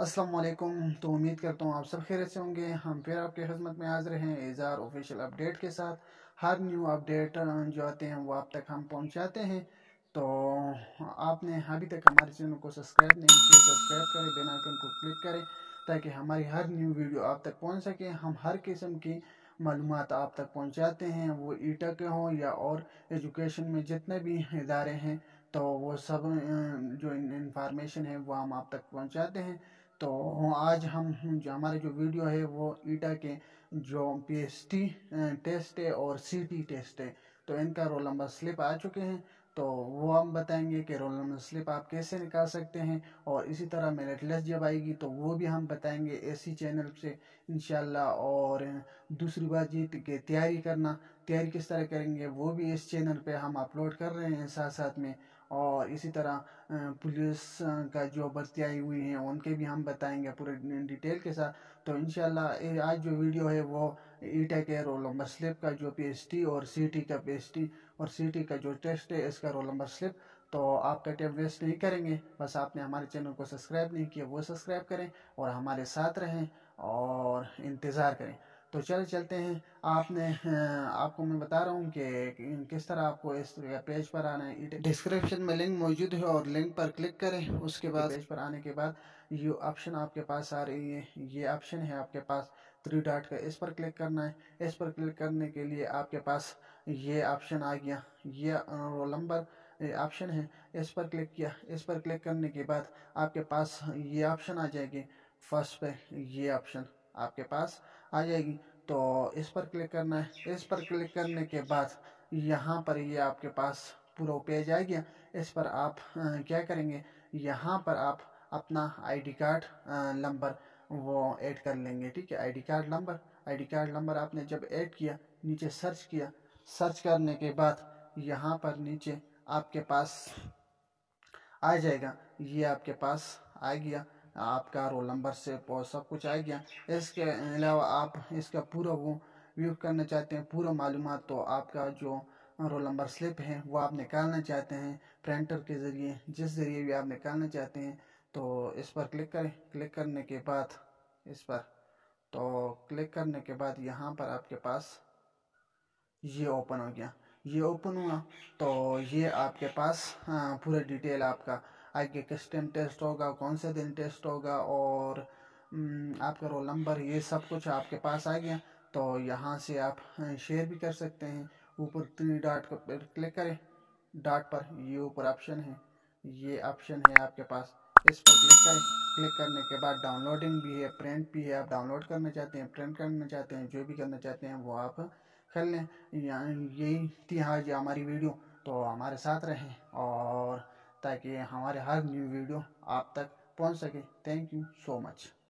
वालेकुम तो उम्मीद करता हूँ आप सब खैर से होंगे। हम फिर आपके खिदमत में हाजिर हैं एज़ार ऑफिशियल अपडेट के साथ। हर न्यू अपडेट जो आते हैं वो आप तक हम पहुँचाते हैं। तो आपने अभी तक हमारे चैनल को सब्सक्राइब नहीं किया, सब्सक्राइब करें, बेल आइकन को क्लिक करें ताकि हमारी हर न्यू वीडियो आप तक पहुँच सके। हम हर किस्म की मालूम आप तक पहुँचाते हैं। वो ईटा के हों या और एजुकेशन में जितने भी इदारे हैं तो वो सब जो इंफॉर्मेशन है वो हम आप तक पहुँचाते हैं। तो आज हम जो हमारे जो वीडियो है वो ईटा के जो पीएसटी टेस्ट है और सीटी टेस्ट है। तो इनका रोल नंबर स्लिप आ चुके हैं। तो वो हम बताएँगे कि रोल नंबर स्लिप आप कैसे निकाल सकते हैं और इसी तरह मेरिट लिस्ट जब आएगी तो वो भी हम बताएँगे एसी चैनल से इनशाला और दूसरी बात ये कि तैयारी करना, तैयारी किस तरह करेंगे वो भी इस चैनल पे हम अपलोड कर रहे हैं साथ साथ में। और इसी तरह पुलिस का जो भर्ती आई हुई हैं उनके भी हम बताएँगे पूरे डिटेल के साथ। तो इनशाला आज जो वीडियो है वो ईटा के रोल नंबर स्लिप का जो पीएसटी और सीटी का पीएसटी और सीटी का जो टेस्ट है, इसका रोल नंबर स्लिप तो आपका टाइम वेस्ट नहीं करेंगे। बस आपने हमारे चैनल को सब्सक्राइब नहीं किया, वो सब्सक्राइब करें और हमारे साथ रहें और इंतज़ार करें। तो चल चलते हैं। आपने आपको मैं बता रहा हूँ कि किस तरह आपको इस पेज पर आना है। डिस्क्रिप्शन में लिंक मौजूद है और लिंक पर क्लिक करें। उसके बाद पेज पर आने के बाद ये ऑप्शन आपके पास आ रही है। ये ऑप्शन है आपके पास थ्री डॉट का। इस पर क्लिक करना है। इस पर क्लिक करने के लिए आपके पास ये ऑप्शन आ गया। ये रोल नंबर ऑप्शन है। इस पर क्लिक किया। इस पर क्लिक करने के बाद आपके पास ये ऑप्शन आ जाएगी। फ़र्स्ट पे ये ऑप्शन। आपके पास आ जाएगी। तो इस पर क्लिक करना है। इस पर क्लिक करने के बाद यहाँ पर ये आपके पास पूरा पेज आ गया। इस पर आप क्या करेंगे? यहाँ पर आप अपना आईडी कार्ड नंबर वो ऐड कर लेंगे, ठीक है? ID card number ID card number आपने जब ऐड किया, नीचे सर्च किया सर्च करने के बाद यहाँ पर नीचे आपके पास आ जाएगा। ये आपके पास आ गया। आपका रोल नंबर से सब कुछ आ गया। इसके अलावा आप इसका पूरा वो व्यू करना चाहते हैं, पूरा मालूम तो आपका जो रोल नंबर स्लिप है, वो आप निकालना चाहते हैं प्रिंटर के ज़रिए। जिस ज़रिए भी आप निकालना चाहते हैं तो इस पर क्लिक करें। क्लिक करने के बाद इस पर तो क्लिक करने के बाद यहाँ पर आपके पास ये ओपन हो गया। ये ओपन हुआ तो ये आपके पास पूरा डिटेल आपका आगे किस टाइम टेस्ट होगा, कौन से दिन टेस्ट होगा और आपका रोल नंबर ये सब कुछ आपके पास आ गया। तो यहाँ से आप शेयर भी कर सकते हैं। ऊपर थ्री डॉट पर क्लिक करें। डॉट पर ये ऊपर ऑप्शन है। ये ऑप्शन है आपके पास। इस पर क्लिक करें। क्लिक करने के बाद डाउनलोडिंग भी है प्रिंट भी है। आप डाउनलोड करना चाहते हैं प्रिंट करना चाहते हैं, जो भी करना चाहते हैं, वो आप कर लें। यही थी हाँ आज हमारी वीडियो तो हमारे साथ रहें और ताकि हमारे हर न्यू वीडियो आप तक पहुँच सके. Thank you so much